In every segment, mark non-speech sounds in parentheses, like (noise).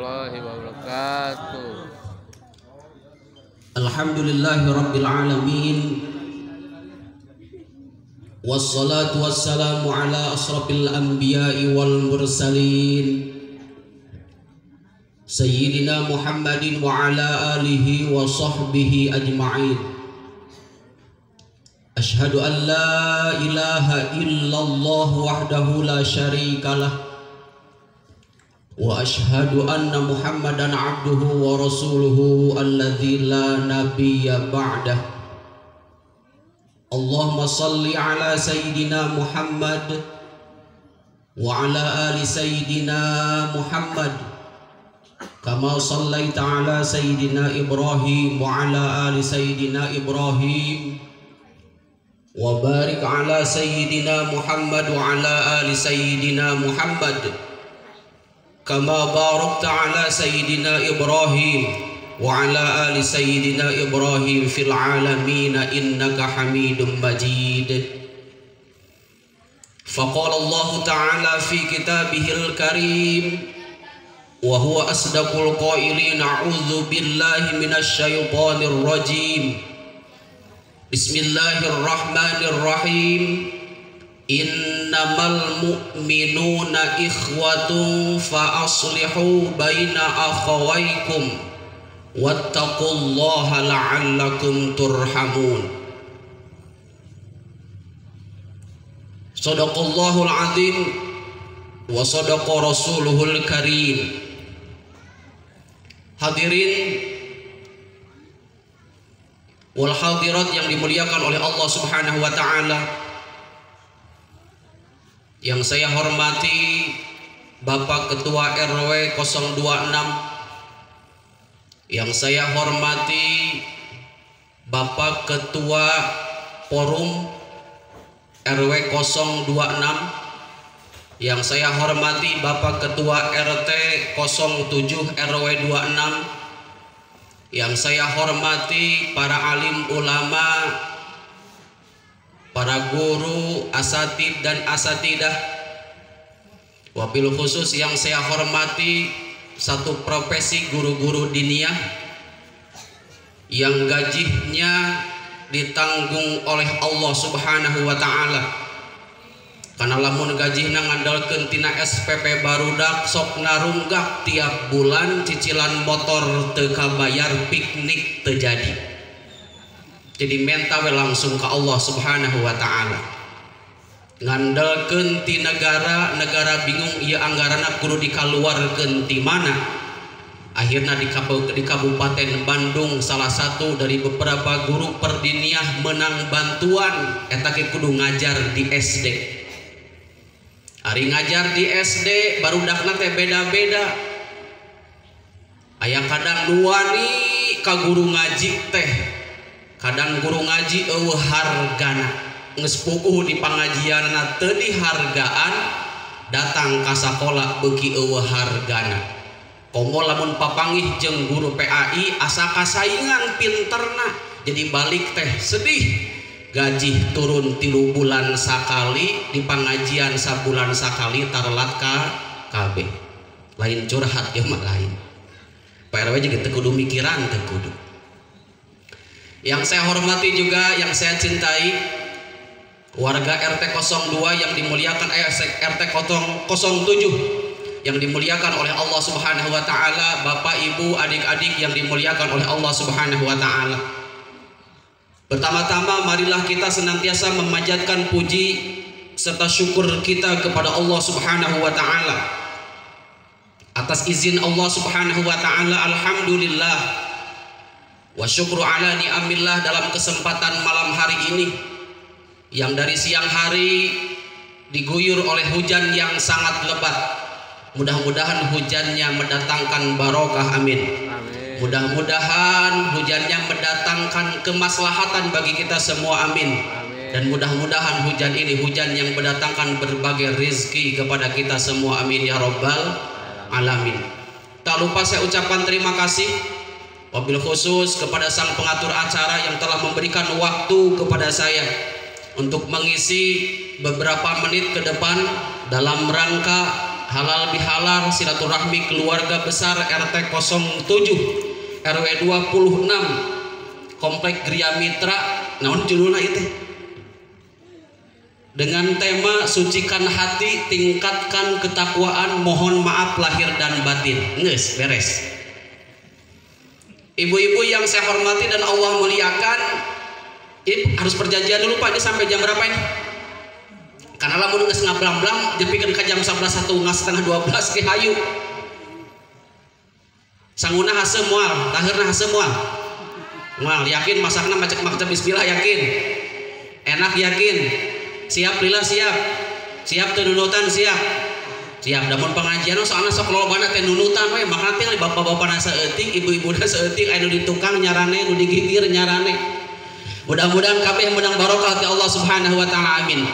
الله وبركاته الحمد لله رب العالمين والصلاة والسلام على أشرف الأنبياء والمرسلين سيدنا محمد وعلى آله وصحبه أجمعين أشهد أن لا إله إلا الله وحده لا شريك له lah وأشهد أن محمدا عبده ورسوله الذي لا نبي بعده. اللهم صل على سيدنا محمد وعلى آل سيدنا محمد كما صليت على سيدنا إبراهيم وعلى آل سيدنا إبراهيم وبارك على سيدنا محمد وعلى آل سيدنا محمد. كما باركت على سيدنا إبراهيم وعلى آل سيدنا إبراهيم في العالمين إنك حميد مجيد. فقال الله تعالى في كتابه الكريم وهو أصدق القائلين أعوذ بالله من الشيطان الرجيم. بسم الله الرحمن الرحيم. Innamal mu'minuna ikhwatun fa aslihu baina akhawaykum wattaqullaha la'allakum turhamun Sadaqallahul azim wa sadaqa rasuluhul karim Hadirin wal hadirat yang dimuliakan oleh Allah Subhanahu wa taala yang saya hormati Bapak Ketua RW 026 Yang saya hormati Bapak Ketua Forum RW 026 Yang saya hormati Bapak Ketua RT 07 RW 26 Yang saya hormati para alim ulama para guru, asatid dan asatidah. Wabil khusus yang saya hormati satu profesi guru-guru diniyah yang gajinya ditanggung oleh Allah subhanahu wa ta'ala. Karena lamun gaji ngandalkeun tina SPP barudak sok narunggak tiap bulan cicilan motor teka bayar piknik terjadi jadi mentawe langsung ke Allah subhanahu wa ta'ala. Ngandalkan ti negara negara bingung ia anggarana kudu dikaluarkan di mana. Akhirnya di, di Kabupaten Bandung salah satu dari beberapa guru perdiniah menang bantuan. Etake kudu ngajar di SD hari ngajar di SD baru dakna teh beda-beda. Ayah kadang dua nih ka guru ngaji teh kadang guru ngaji eueuh hargana. Geus di pengajian teu hargaan datang ka sakola beuki eueuh hargana. Komo lamun papangih jeung guru PAI asa kasaingan pinterna. Jadi balik teh sedih. Gaji turun tilu bulan sakali di pengajian sabulan sakali tarlat ka KB lain curhat ya mah lain. Pak RW juga tekudu mikiran tekudu yang saya hormati juga, yang saya cintai, warga RT 02 yang dimuliakan eh, RT 07 yang dimuliakan oleh Allah Subhanahu wa taala, Bapak Ibu, adik-adik yang dimuliakan oleh Allah Subhanahu wa taala. Pertama-tama marilah kita senantiasa memanjatkan puji serta syukur kita kepada Allah Subhanahu wa taala. Atas izin Allah Subhanahu wa taala alhamdulillah wa syukru ala ni'amillah dalam kesempatan malam hari ini yang dari siang hari diguyur oleh hujan yang sangat lebat. Mudah-mudahan hujannya mendatangkan barokah amin. Mudah-mudahan hujannya mendatangkan kemaslahatan bagi kita semua amin. Dan mudah-mudahan hujan ini hujan yang mendatangkan berbagai rizki kepada kita semua amin ya robbal alamin. Tak lupa saya ucapkan terima kasih Wabil khusus kepada sang pengatur acara yang telah memberikan waktu kepada saya untuk mengisi beberapa menit ke depan dalam rangka halal bihalal silaturahmi keluarga besar RT 07 RW 26 Komplek Gria Mitra. Naon judulnya itu dengan tema sucikan hati tingkatkan ketakwaan mohon maaf lahir dan batin. Nges beres ibu-ibu yang saya hormati dan Allah muliakan ini harus perjanjian dulu pak. Ini sampai jam berapa ini? Karena lamun geus ngablam-blam dipikeun ka jam 11 satu ngas setengah 12 ke hayu. Sanguna hase moal tahirna hase moal moal yakin masakna macet maca bismillah yakin. Enak yakin. Siap lila siap. Siap tenunutan siap siap namun pengajian soalnya sok lobana teh nunutan we maka teh bapak-bapak na saeutik ibu-ibu na saeutik anu di tukang nyarane anu digigir nyarane. Mudah-mudahan kabeh menang barokah ti Allah Subhanahu wa taala amin.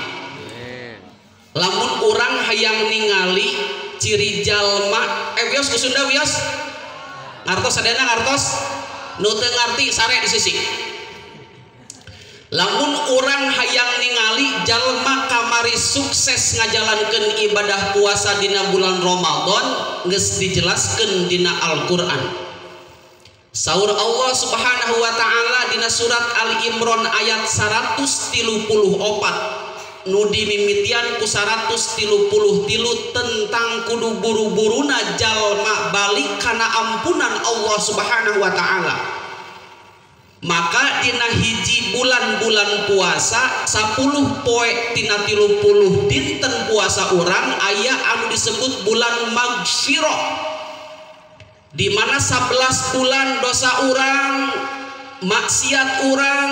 Lamun orang hayang ningali ciri jalma eh wios ke Sunda wios? Ngartos sadena ngartos? Nu teu ngarti sare di sisi lamun orang hayang ningali jalma kamari sukses ngajalankan ibadah puasa dina bulan Ramadan geus dijelaskan dina Al-Qur'an. Saur Allah Subhanahu wa taala dina surat Al Imran ayat 134 Nudi mimitian ku 130 tilu tentang kudu buru-buruna jalma balik karena ampunan Allah subhanahu wa ta'ala maka dina hiji bulan-bulan puasa 10 poe tina puluh dinten puasa orang ayah anu disebut bulan magfiro di mana 11 bulan dosa orang maksiat orang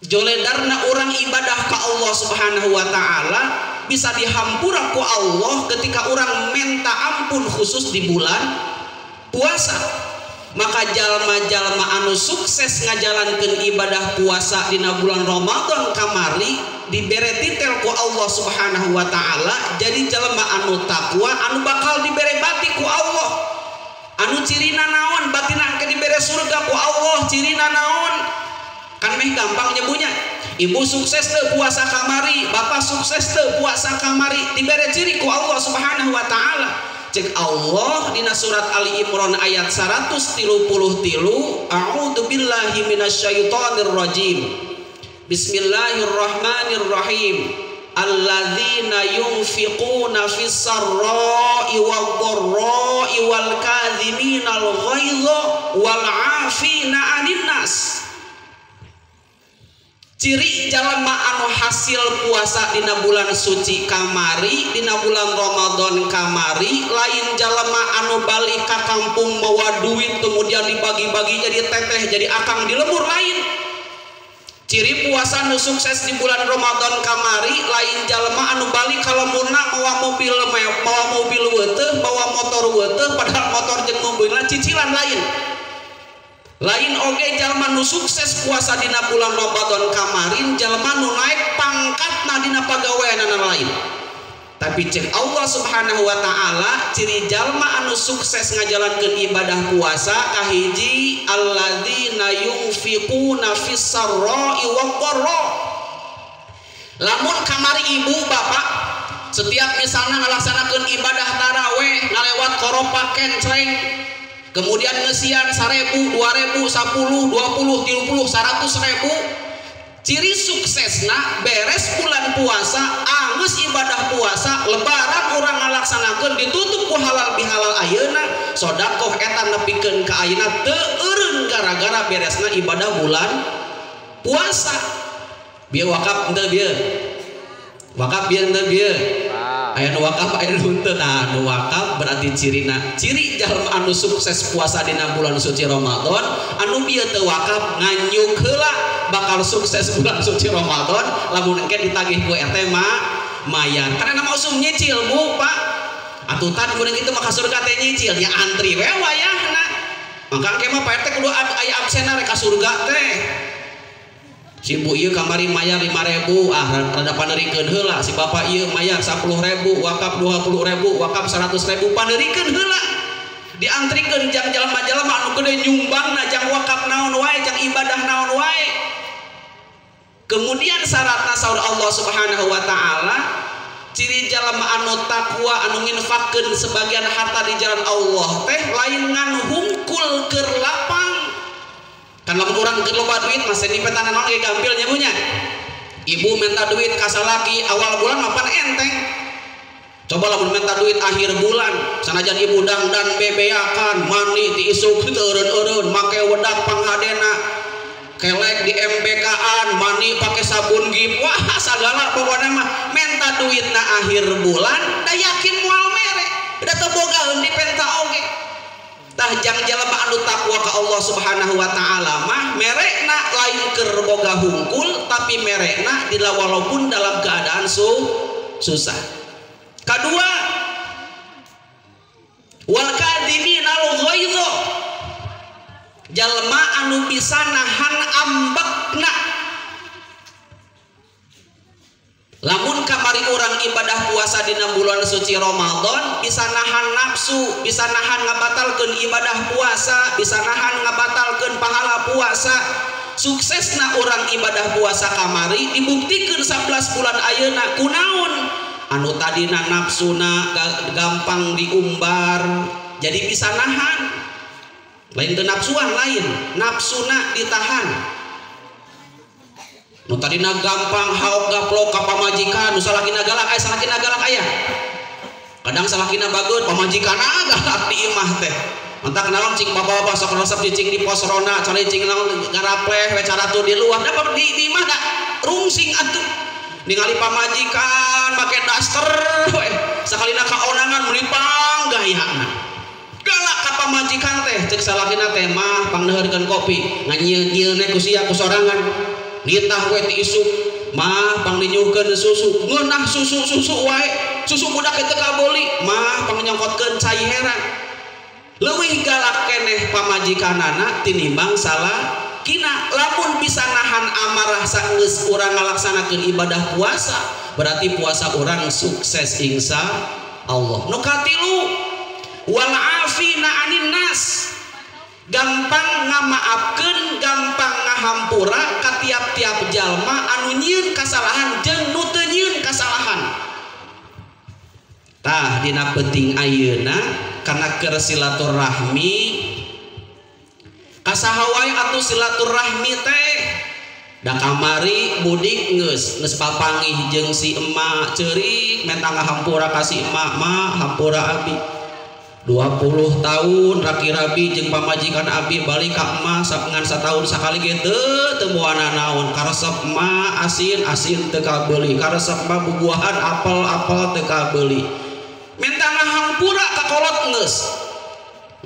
joledarna orang ibadah ke Allah subhanahu wa ta'ala bisa dihampura ku Allah ketika orang minta ampun khusus di bulan puasa maka jalma-jalma anu sukses ngajalankan ibadah puasa di bulan Ramadan kamari titel ku Allah subhanahu wa ta'ala jadi jalma anu takwa anu bakal diberi bati ku Allah. Anu cirina naon batina ke surga ku Allah cirina naon. Kan meh gampang nyebunya. Ibu sukses tuh puasa kamari bapak sukses tuh puasa kamari diberi ciri ku Allah subhanahu wa ta'ala cek Allah dina surat Ali Imran ayat 130 tilu a'udhu billahi minasyaitonir rajim Bismillahirrahmanirrahim. Alladzina yunfiquna fis sarra'i wad dharra'i wal kadhiminal ghaidha wal 'afina 'anil nas ciri jalan anu hasil puasa dina bulan suci kamari dina bulan Ramadan kamari lain jalan anu balik ke kampung bawa duit kemudian dibagi-bagi jadi teteh jadi akang di lembur lain. Ciri puasa nu sukses di bulan Ramadan kamari lain jalma anu balik kalau muna bawa mobil bawa mobil wete bawa motor wete padahal motor mobilnya cicilan lain lain oge jalma nu sukses puasa dina bulan Ramadan kamarin jalma nu naik pangkat dina pagawean lain. Tapi cek Allah subhanahu wa ta'ala ciri jalma anu sukses ngajalankan ibadah puasa kahiji alladzina yunfiquna fis sarra'i wa lamun kamari ibu bapak setiap misalnya ngelaksanakan ibadah taraweh ngalewat koropaken ceng kemudian ngesian sarebu dua ribu sepuluh dua puluh tiga puluh seratus ribu ciri suksesna beres bulan puasa angus ibadah puasa lebaran orang ngalaksanakan ditutup ku halal bihalal ayana sodakoh etan nepikeun ke ayana teureun gara-gara beresna ibadah bulan puasa. Biar wakaf ente biar. Wakaf biar ente biar aya nu wakaf aya nu nah nu wakaf berarti cirina ciri jalma anu sukses puasa dina bulan suci Ramadan anu bieu teu wakaf nganyuk heula bakal sukses bulan suci Ramadan lamun engke ditagih ku RT mah mayan karena nama usum nyicil bu pak. Atutan kemudian itu maka surga teh nyicil ya antri we wayahna. Maka engke mah pak RT kudu aya absena rek surga teh si bu iya kamari mayar ribu ah rada panerikeun heula si bapak iya mayar sepuluh ribu wakaf dua puluh ribu wakaf seratus ribu panerikeun heula diantrikeun jang jalma-jalma anu gede nyumbang na jang wakaf naon wae jang ibadah naon wae. Kemudian syaratna saur Allah subhanahu wa ta'ala ciri jalan anu takwa anu nginfakkeun sebagian harta di jalan Allah teh lain ngan hungkul kan lamun urang keur loba duit masih nipetan naon ge gampil nyamunya. Ibu minta duit ka salaki awal bulan mapan enteng. Coba lamun minta duit akhir bulan sanajan ibu dangdan bebeakan mani ti isuk teureun-eureun make wedak panghadena kelek di MBK-an mani pakai sabun gip. Wah segala pokoknya mah minta duit na akhir bulan dah yakin mual mere. Udah teboga di penta oge tah jang jalema anu takwa ka Allah Subhanahu wa taala mah merekna lain keur boga hungkul tapi merekna dila walaupun dalam keadaan su susah. Kedua wal ghaidha jalma anu bisa nahan ambekna lamun kamari orang ibadah puasa di bulan suci Ramadan bisa nahan nafsu bisa nahan ngabatalkan ibadah puasa bisa nahan ngabatalkan pahala puasa. Sukses na orang ibadah puasa kamari dibuktikan 11 bulan ayeuna kunaun anu tadina nafsuna gampang diumbar jadi bisa nahan. Lain ke nafsuan lain nafsuna ditahan nu tadina gampang haok gaplok ka pamajikan. Nu salakina galak aya salakina galak aya. Kadang salakina bagus pamajikan (laughs) galak di imah teh. Mantap kenalan cing bapak-bapak sok resep cing di pos rona cari cing naon ngarapleh we cara tuh di luar. Dapat di di mana rungsing atuh. Ningali pamajikan pakai daster (laughs) we. Sakalina kaonangan melipang gayana galak apa majikan teh cek salahina teh mah pangdeurkeun kopi. Nganyieun-nyieun ku sia ku sorangan nitah we ti isuk mah susu. Ngeunah susu-susu wae. Susu budak teu kaboli mah pangnyongkotkeun cai heran leuwih galak keneh pamajikanana tinimbang salah kina lamun bisa nahan amarah sageus urang ngalaksanakeun ibadah puasa berarti puasa orang sukses insya Allah. Nu katilu. Wal afina anin nas gampang ngamaafkeun gampang ngahampura ka tiap-tiap jalma anu nyieun kasalahan jeung nu teu nyieun kasalahan. Tah dina penting ayeuna kana keur silaturahmi. Kasahawai atau silaturahmi teh da kamari mudik geus geus papangih jeung si emak ceurik menta ngahampura ka si emak mah hampura abi 20 tahun raki rabi jeng pamajikan abi balik ke emak dengan setahun sekali gitu temuan naon? Karesep emak asin asin teka beli karesep emak bubuahan apel apel teka beli minta ngahampura ke kolot nges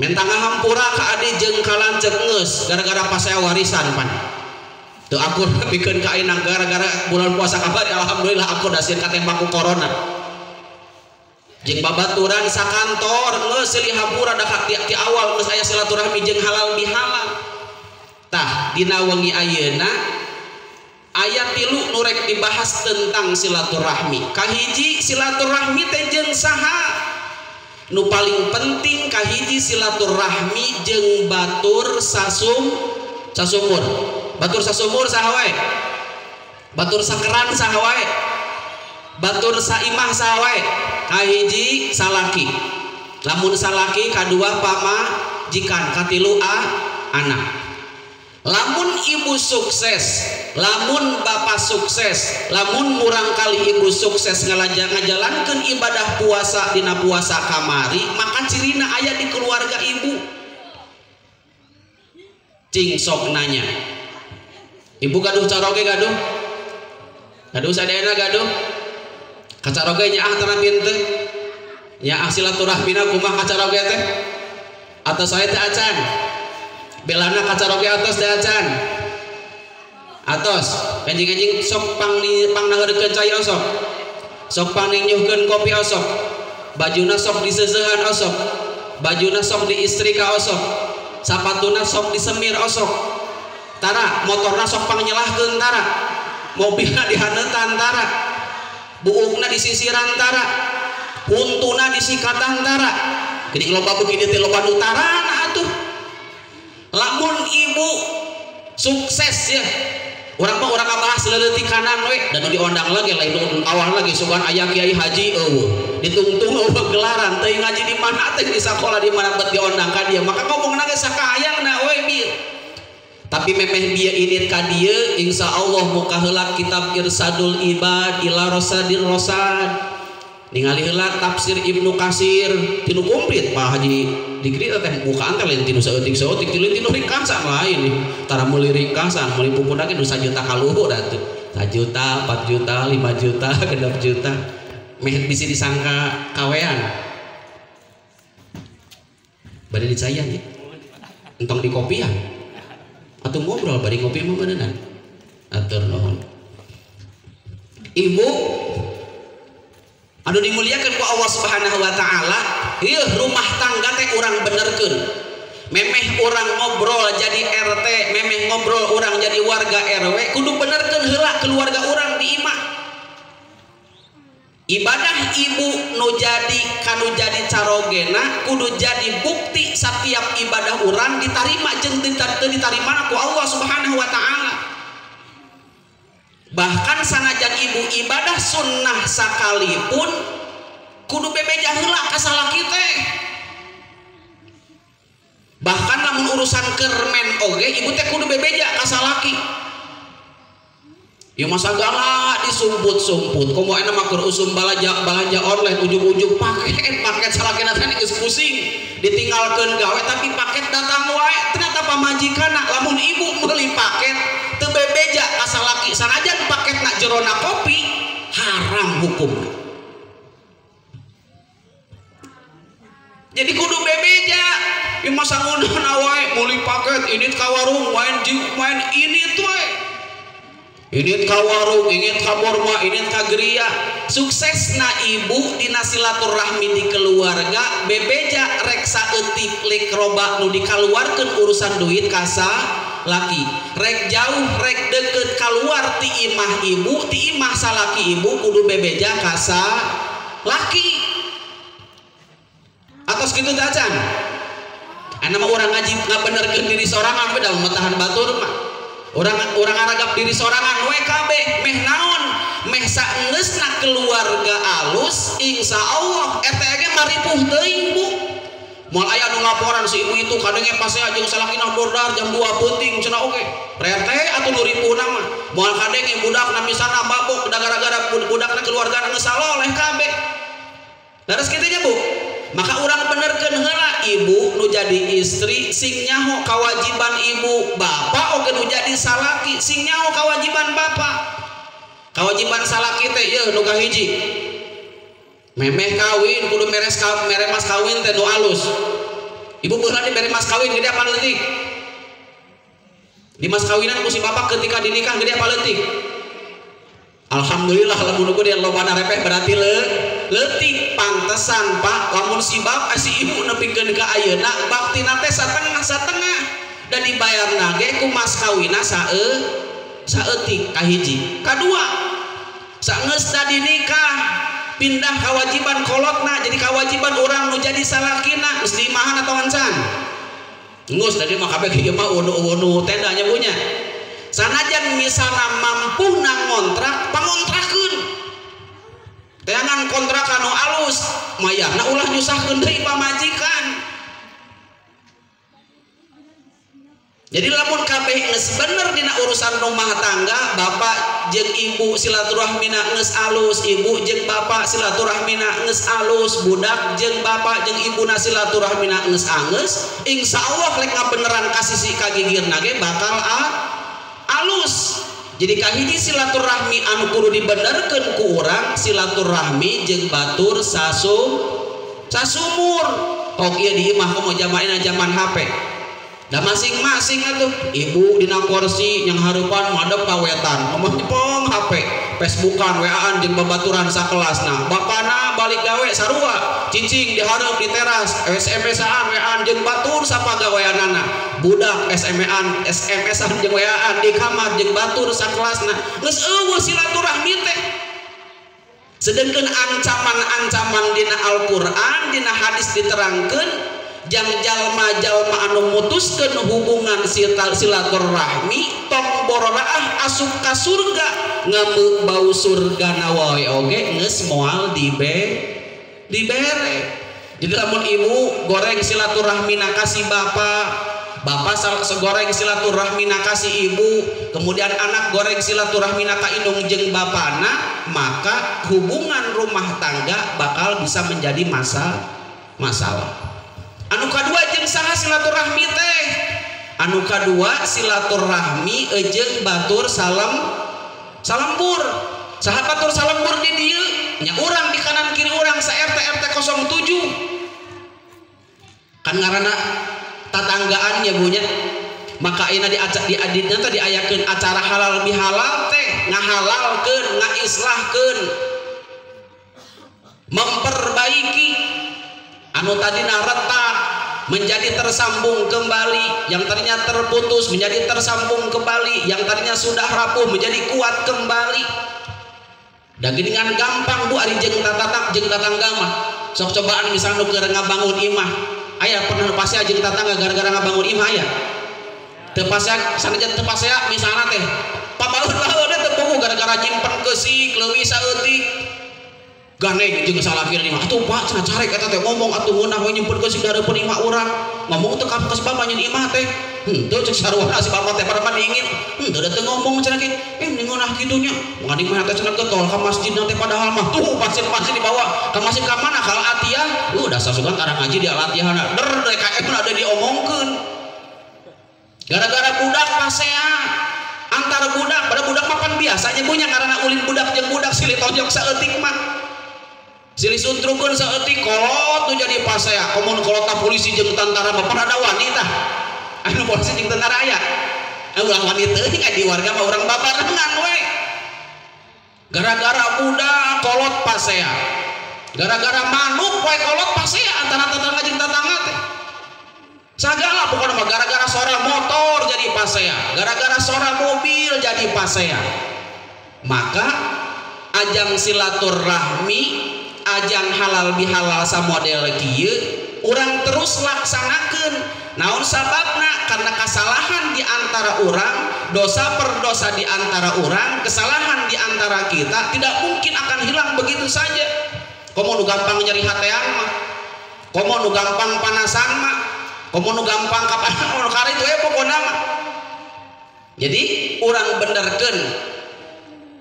minta ngahampura ke adi jeng kalancek nges gara-gara pas saya warisan pan. Tuh aku bikin kain gara-gara bulan puasa kabar alhamdulillah aku dasin katembaku corona jeng babaturan sakantor nges silih hampura dah di, di awal nges aya silaturahmi jeng halal bihalal tah dina wengi ayat tilu nurek dibahas tentang silaturahmi. Kahiji silaturahmi teh saha? Nu paling penting kahiji silaturahmi jeng batur sasum sasumur. Batur sasumur saha batur sakeran saha batur saimah saha kahiji salaki. Lamun salaki kedua pama jikan katilu a anak. Lamun ibu sukses lamun bapak sukses lamun murang kali ibu sukses ngelajak ngajalankan ibadah puasa dina puasa kamari maka cirina ayat di keluarga ibu. Cing sok nanya. Ibu gaduh caroge gaduh. Gaduh sadayana gaduh kacaroge nya ah tanah pintu nya ah silaturahmina kumah kacaroge teh? Atas saya teh acan. Belana kacaroge atas teh acan. Atas anjing-anjing sok pang ni pang nangadekeun cai osok. Sok pang nyuhkeun kopi osok. Bajuna sok diseusehan osok. Bajuna sok diistrika osok. Sapatuna sok disemir osok. Tara motorna sok pang nyelahkeun tara. Mobilna dihaneutan tara buukna di sisi rantara untuna di sikat antara jadi loba begini teh loba utara nah atuh. Lamun ibu sukses ya. Orang mah orang abah seleleti kanan we. Dan diondang lagi lain awal lagi sugan ayah kiai haji eueuh. Ditungtung eueuh gelaran teuing ngaji di mana teh di sekolah di mana bet diondang ka dia. Maka ngomong nage sakayangna we bi tapi memeh dia ini ka dia insya Allah muka helak kitab irsadul ibad ila rosadir rosad. Ningali heula tafsir Ibnu Kasir tinu komplit Pak Haji dikri teh bukaan teh lain tinu saeutik saeutik tinu tinu ringkasan lain tara meuli ringkasan meuli pupuna ge nu sajuta kaluhur atuh sajuta 4 juta 5 juta 6 (laughs) juta meh bisa disangka kawean. Bade dicayan ya? Entong di kopian atau ngobrol bari ngopi mah beneran atur nuhun ibu Aduh dimuliakan ku Allah Subhanahu wa taala, ieu rumah tangga teh urang benerkeun. Memeh orang ngobrol jadi RT, memeh ngobrol orang jadi warga RW, kudu benerkeun heula keluarga orang di imah. Ibadah ibu nu jadi kanu jadi carogena kudu jadi bukti setiap ibadah orang diterima jeung diterima ku Allah Subhanahu wa taala. Bahkan sanajan ibu ibadah sunnah sekalipun kudu bebeja heula ka salaki teh bahkan namun urusan kermen oge ibu teh kudu bebeja ka salaki Ya masa gala disumput-sumput. Komo enak makur usum balanja balanja online ujung-ujung paket paket salaki nanti geus pusing. Ditinggalkan gawe tapi paket datang wae ternyata pamajikan lamun ibu beli paket tebebeja kasalaki sanajan paket nak jerona kopi haram hukum jadi kudu bebeja ya masa ngundang wae muli paket ini kawarung main main ini tuh ini kawarung ingin kaborma ini kageria sukses na ibu di silaturahmi di keluarga. Bebeja reksa etik lik roba nu dikaluarkan urusan duit kasa laki. Rek jauh rek deket keluar ti imah ibu ti imah salaki ibu kudu bebeja kasa laki. Atas gitu tacan Anak orang ngaji nggak bener diri seorang apa dalam matahan batur mah orang orang aragap diri sorangan WKB meh naon meh saenggeusna keluarga alus insya Allah RTG maripuh teuing bu Mal aya nu laporan si ibu itu kadangnya pas saya jeung salakina bordar jam 2 penting cenah oke. RT atau nu ripuh nama. Moal kadenge budak na misalna mabuk gara-gara budakna keluarga geus saloleh kabeh. Laras kitu Bu. Maka orang benerkeun heula ibu nu jadi istri sing nyaho kewajiban ibu, bapak oge nu jadi salaki sing nyaho kewajiban bapak. Kewajiban salaki teh ieu nu kahiji. Memeh kawin kudu meres kawin mere mas kawin teh nu alus. Ibu beula di mere mas kawin gede apa letik di mas kawinan ku si bapak ketika dinikah gede apa letik Alhamdulillah lamun dia loba repeh berarti le letik pantesan pak. Lamun si bapak si ibu nepikeun ka ayeuna bakti nate satengah satengah. Dan dibayar nage ku mas kawina sae saeutik kahiji kadua saeus tadi nikah pindah kewajiban kolotna jadi kewajiban orang nu jadi salakina geus dimahan atau ancan ngus tadi mah kabeh kieu mah tendanya punya. Sanajan misalnya mampu nang kontrak pangontrakeun teangan kontrak anu alus mayarna ulah nyusahkeun deui pamajikan. Jadi lamun kabeh geus bener dina urusan rumah tangga bapak jeung ibu silaturahmina geus alus ibu jeung bapak silaturahmina geus alus budak jeung bapak jeung ibuna silaturahmina geus angeus insyaallah lek ngabeneran kasih si kagigirna ge bakal a jadi kahiji silaturahmi anu kudu dibenerkeun ku urang silaturahmi jeung batur sasum sasumur. Oh iya di imah komo jamaina zaman HP dan masing-masing itu ibu dina kursi yang harupan madep kawetan. Ngomong pong HP Facebookan WA-an jeung babaturan sakelas nah bapana balik gawe sarua cicing diharap di teras. SMS-an WA-an jeung batur sapa gaweanana budak SMS-an SMS-an jeung WA-an di kamar jeung batur sakelasna geus eueuh silaturahmi teh. Sedangkan ancaman-ancaman dina Al-Qur'an dina hadis diterangkan jang jalma-jalma anu mutuskan hubungan silaturahmi tong bororaah asup ka surga ngamuk bau surga nawawi oge moal dibe dibere. Jadi lamun ibu goreng silaturahmi nakasi bapak Bapak segoreng silaturahmi nakasi ibu kemudian anak goreng silaturahmi naka indung jeng bapana maka hubungan rumah tangga bakal bisa menjadi masa masalah anu kedua jeng saha silaturahmi teh? Anu kedua silaturahmi ejeng batur salam salambur saha batur salambur di dia nya orang di kanan kiri orang sa RT RT 07 kan karena tatanggaannya bunya maka ini di di aditnya tadi ayakin acara halal lebih halal teh ngahalalkan ngaislahkan memperbaiki anu tadi retak menjadi tersambung kembali yang tadinya terputus menjadi tersambung kembali yang tadinya sudah rapuh menjadi kuat kembali. Dan dengan gampang bu. Ari jeng tatatak jeng tatangga mah sok cobaan misalnya nu bangun imah. Ayah pernah pasti aja tetangga gara-gara ngabangun imah ya tepasnya sanajan tepasnya misalnya teh pabaut lah udah tepungu gara-gara nyimpen kesi lewi saeutik ganeng jeung salafir di mah atuh pak cenah carek eta teh ngomong atuh ngeunah we nyimpen kesi pun imah urang ngomong teh ka bapak nyen imah teh. Henteu cek sarwana (laughs) si bapak teh pada dingin henteu da teh ngomong cenah ge eh ngeunah kitunya ngading mah teh cenah getol ka masjid teh padahal mah. Tuh pasien-pasien dibawa. Ka masjid ka mana? Kalau atiah uh dasar sugan karang ngaji di alatihana der DKM ada diomongkeun. Gara-gara budak pasea antara budak pada budak mapan biasanya punya karena ulin budak yang budak silih tojok saeutik mah silih suntrukun seetik kolot tuh jadi pas saya. Komun kolot polisi jeng tentara pernah ada wanita. Anu polisi jeng tentara ya? Ulah wanita ini kan di warga mah orang babarengan we gara-gara budak kolot pas saya. Gara-gara manuk we kolot pas saya. Antara tetangga jeng tetangga teh. Segala pokoknya mah gara-gara suara motor jadi pas saya. Gara-gara suara mobil jadi pas saya. Maka ajang silaturahmi ajang halal bihalal sa model kieu orang terus laksanakan naon sababna? Karena kesalahan di antara orang dosa per dosa di antara orang kesalahan di antara kita tidak mungkin akan hilang begitu saja. Komo nu gampang nyeri hatean mah? Komo nu gampang panasan mah? Komo nu gampang kapan (laughs) kari itu ya pokoknya mah. Jadi orang benerkan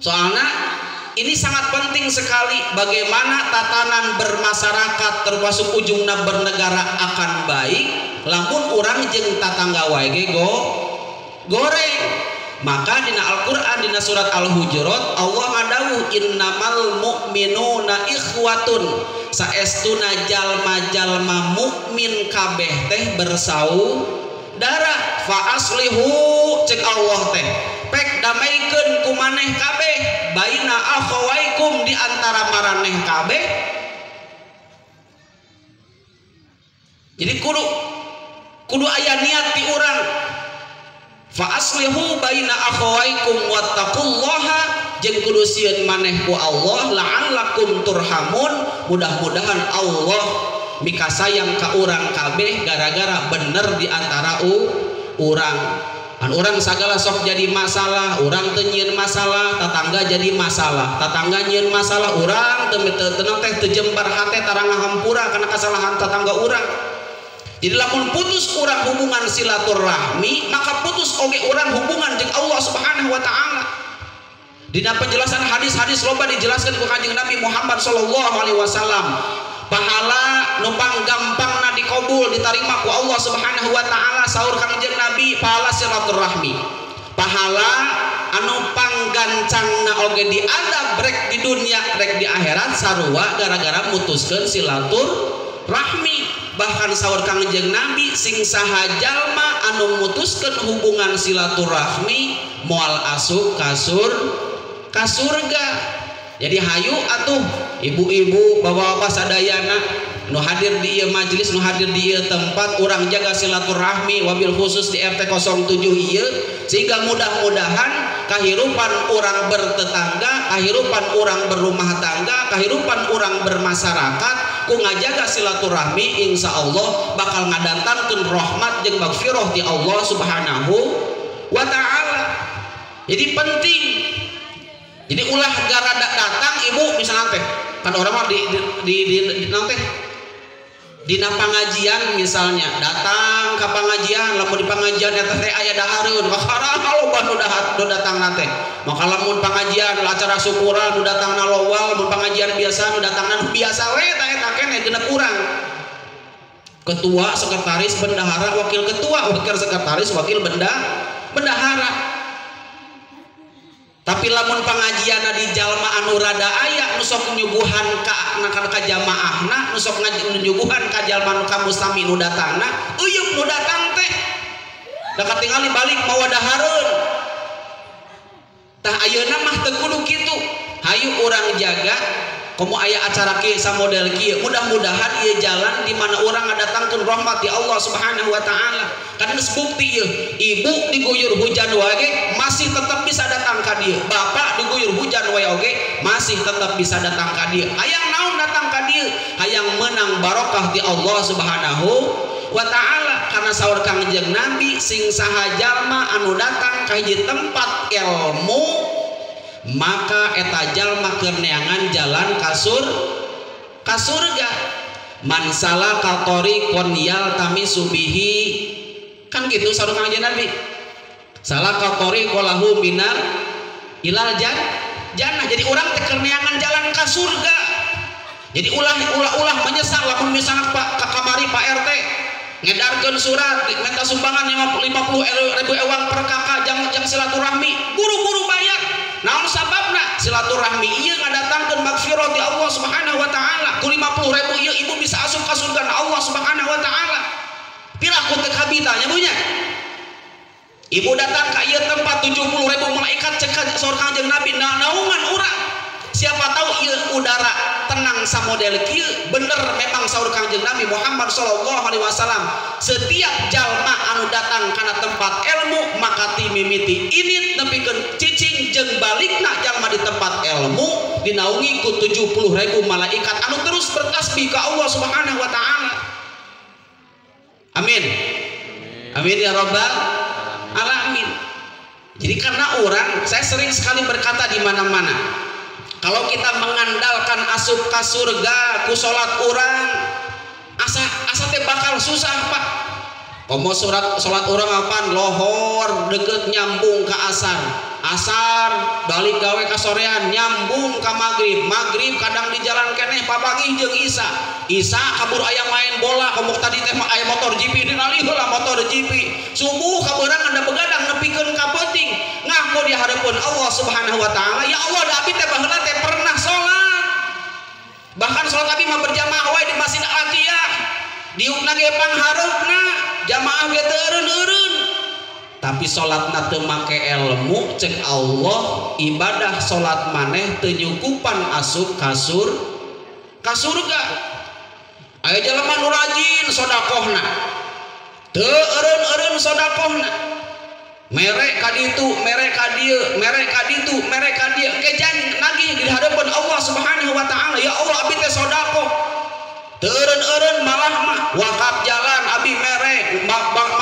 soalnya ini sangat penting sekali bagaimana tatanan bermasyarakat termasuk ujungnya bernegara akan baik. Lamun orang jeng tatangga wae go goreng. Maka dina Al-Qur'an dina surat Al-Hujurat Allah ngadawuh innamal mu'minuna ikhwatun. Saestuna jalma-jalma mukmin kabeh teh bersau darah. Fa aslihu cek Allah teh. Pek damaikan kumaneh kabeh baina akhawaikum di antara maraneh kabeh. Jadi kudu kudu ayah niat di orang fa aslihu baina akhawaikum wattaqullaha jeung kudu sieun maneh ku Allah la'allakum turhamun. Mudah-mudahan Allah mikasa yang ka orang kabeh gara-gara bener di antara u orang An orang segala sok jadi masalah orang tenyin masalah tetangga jadi masalah. Tetangga nyin masalah orang tenang teh terjembar hati tarang hampura karena kesalahan tetangga orang jadi lamun putus orang hubungan silaturahmi maka putus oge orang hubungan dengan Allah subhanahu wa ta'ala. Di penjelasan hadis-hadis loba dijelaskan ke kanjeng Nabi Muhammad sallallahu alaihi wasallam pahala numpang gampang na dikobul diterima ku Allah subhanahu wa ta'ala. Sahur kangjeng nabi pahala silaturahmi. Pahala anu panggancang na oge di ada brek di dunia brek di akhirat sarua gara-gara mutuskan silatur rahmi bahkan sahur kangjeng nabi sing saha jalma anu mutuskan hubungan silaturahmi mual asuk kasur kasurga jadi hayu atuh ibu-ibu bapak-bapak sadayana nu hadir di iya majelis nu hadir di iya tempat orang jaga silaturahmi wabil khusus di RT 07 iya sehingga mudah-mudahan kehidupan orang bertetangga kehidupan orang berumah tangga kehidupan orang bermasyarakat ku ngajaga silaturahmi insya Allah bakal ngadatangkan rahmat jeung magfirah di Allah subhanahu wa ta'ala. Jadi penting jadi ulah gara datang ibu misalnya teh kan orang mah di di di, di, di, di pengajian misalnya datang ke pengajian lamun di pengajian eta teh aya dahareun kakara kalau (laughs) nu nu datang nate maka lamun pengajian acara syukuran nu datang lowal mun pengajian biasa nu datang biasa we eta eta keneh genep urang. Ketua sekretaris bendahara wakil ketua wakil sekretaris wakil benda bendahara tapi lamun pengajian di jalma anu rada ayak nusok nyuguhan ka nakan ka jamaahna nusok nyuguhan ka jalma nu ka mustami nu datangna uyup nu datang teh. Balik mau dahareun tah ayeuna mah teu kudu kitu. Hayu jaga kamu ayah acara ki sa model ki mudah-mudahan ia jalan di mana orang datangkan rahmat di Allah Subhanahu wa taala. Karena bukti ya. Ibu diguyur hujan wae masih tetap bisa datang ke dia. Bapak diguyur hujan wae oke? Masih tetap bisa datang ke dia. Hayang naon datang ke dia? Hayang menang barokah di Allah Subhanahu wa taala. Karena sahur kangjeng Nabi sing saha anu datang ka tempat ilmu maka eta jalma kerneangan jalan kasur kasurga. Mansala katori konyal tami subihi. Kan gitu sarung aja nabi. Salah katori kolahu minar ilal jan jannah. Jadi orang tekerneangan jalan ke surga jadi ulah ulah ulah menyesal lamun misalnya pak kamari pak rt ngedarkan surat minta sumbangan 50 ribu ewang per kakak jang, jang silaturahmi. Buru-buru bayar. Naon sababna? Silaturahmi iya ngadatangkeun magfirah di Allah Subhanahu wa taala. Ku 50 ribu iya ibu bisa asup ka surga Allah Subhanahu wa taala. Piraku teh kabitanya punya ibu datang ke iya tempat 70 ribu malaikat cek surga jeung nabi. Nah naungan urang siapa tahu iya udara tenang sa model. Kieu bener memang sahur kanjeng Nabi Muhammad sallallahu alaihi wasallam. Setiap jalma anu datang karena tempat ilmu maka timimiti ini nepikeun cicing jeung balikna jalma di tempat ilmu dinaungi ku 70 ribu malaikat anu terus bertasbih ke Allah Subhanahu wa taala. Amin. Amin ya rabbal alamin. Jadi karena orang saya sering sekali berkata di mana-mana kalau kita mengandalkan asup ke surga ku salat orang asa asa bakal susah pak Komo surat salat orang apa lohor deket nyambung ke asar. Asar balik gawe ke sorean nyambung ke maghrib. Maghrib kadang di jalan keneh papagi jeung isa. Isa kabur ayam main bola kamu tadi teh ayam motor GP dinali lah motor GP subuh kaburang ada begadang nepikeun ka penting. Ngaku di hadapan Allah Subhanahu wa taala. Ya Allah abi teh baheula teh pernah salat bahkan salat abi mah berjamaah di Masjid Atiyah diukna ge pangharupna jamaah ge teureun-eureun tapi salat teu make ilmu cek Allah ibadah salat maneh teu nyukupan asup kasur ka surga. Aya jelema nu rajin sedekahna teu eureun-eureun sedekahna merek kaditu merek kadieu merek kaditu merek kadieu kejan nagih di hadapan Allah Subhanahu wa taala. Ya Allah abi sedekah Teren-eren malah mah wakaf jalan abi merek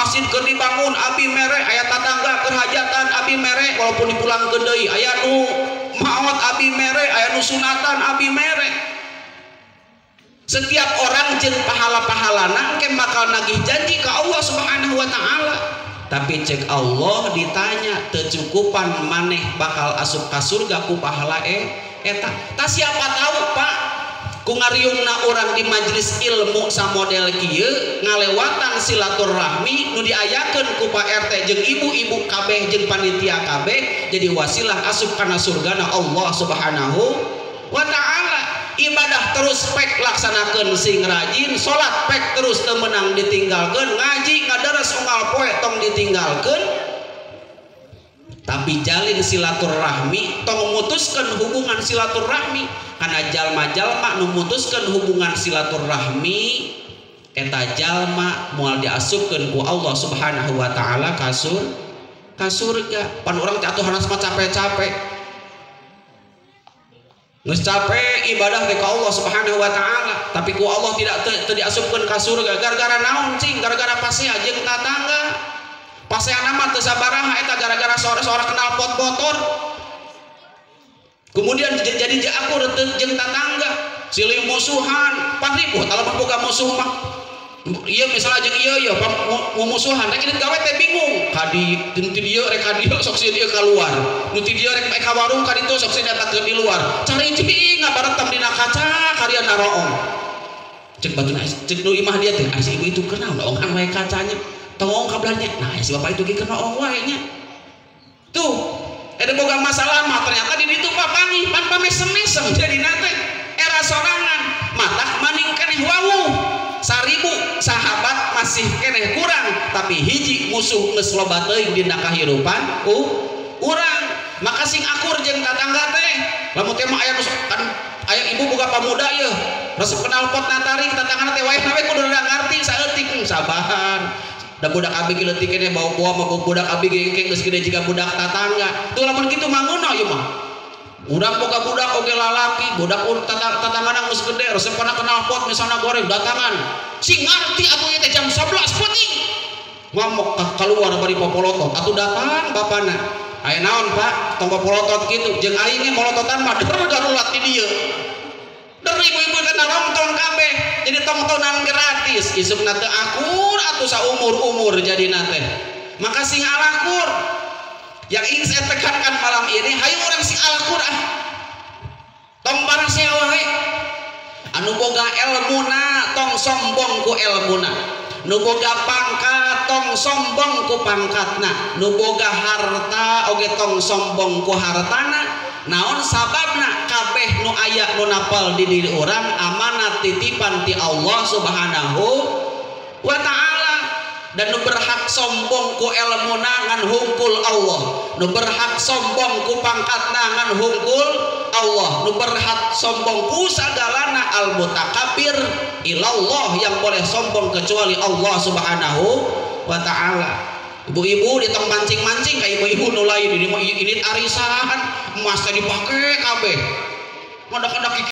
masjid ke dibangun abi merek ayat tetangga kerhajatan abi merek walaupun dipulang ke deui aya nu maot abi merek aya nu sunatan abi merek setiap orang jeung pahala-pahalana ke bakal nagih janji ke Allah Subhanahu wa taala. Tapi cek Allah ditanya tercukupan maneh bakal asup ke surga ku pahala e? Eta tak siapa tahu Pak na orang di majelis ilmu sa model kieu ngalewatan silaturahmi nu diayakeun ku Pak RT jeung ibu-ibu kabeh jeung panitia kabeh jadi wasilah asup kana surgana Allah Subhanahu wa taala. Ibadah terus pek laksanakeun sing rajin salat pek terus teu menang ditinggalkeun ngaji ngadaras unggal poe tong ditinggalkeun tapi jalin silaturahmi tong memutuskan hubungan silaturahmi karena jalma-jalma memutuskan hubungan silaturahmi eta jalma mual diasupkan ku Allah subhanahu wa ta'ala kasur kasur surga pan orang jatuh harus capek-capek Nges capek ibadah ke Allah Subhanahu wa taala, tapi ku Allah tidak te, te diasupkeun ka surga gara-gara naon cing? Gara-gara pasea jeung tatangga. Pasea nama teu sabaraha eta gara-gara sore-sore kenal pot motor. Kemudian jadi aku jeung tatangga, silih musuhan, pasti kalau boga musuh mah iya misalnya aja iya iya musuhan. Rek ini gawe teh bingung. Kadi nanti dia rek kadi sok si dia keluar. Nanti dia rek baik warung kadi itu sok si datang ke di luar. Cari ini ngabarat tam dina kaca karya naroong cek batu cek nu imah dia teh. Si ibu itu kenal dong kan kacanya tongong kablanya nah si bapak itu ge kenal ong wae nya tuh ada boga masalah mah ternyata di itu papangi pan pamesem-mesem jadi nate. Era sorangan. Mata maning keneh wawu saribu sahabat masih kene kurang. Tapi hiji musuh geus loba teuing dina kahirupan uh urang. Maka sing akur jeung tatangga teh lamun teh mah aya kan aya ibu boga pamuda ye resep kenal pot natari tatangga teh wae nawe kudu ngarti saeutik sabahan da budak abi leutik kene bawa bawa mah budak abi gengkeng geus gede jiga budak tatangga tuh lamun kitu mangunna ieu mah Udah boga budak oke lalaki, budak tatangan geus gede, resep kana kenal pot misalnya goreng datangan. Si ngarti atuh teh jam 11 peuting. Ngamuk keluar bari popolotot, atuh datang bapana. Aya naon Pak? Tong popolotot kitu, jeung aing molototan mah (laughs) der darurat di dieu. Der ibu-ibu kana nonton kabeh, jadi tontonan gratis. Isukna teu akur atuh saumur-umur jadi nate. Maka sing alakur yang ingin saya tekankan malam ini hayu orang si Al-Quran tong barang wae anu boga elmuna tong sombong ku elmuna nu boga pangkat tong sombong ku pangkatna nu boga harta oge tong sombong ku hartana naon sababna kabeh nu aya nu napal di diri orang amanat titipan ti Allah subhanahu wa ta'ala. Dan nu berhak sombong ku ilmu nangan hungkul Allah. Nu berhak sombong ku pangkat nangan hungkul Allah. Nu berhak sombong ku sagalana al mutakabir ilallah yang boleh sombong kecuali Allah subhanahu wa ta'ala ibu-ibu di tong mancing-mancing kayak ibu-ibu nulai ini. Ini arisan emas dipakai kabeh. Kada-kada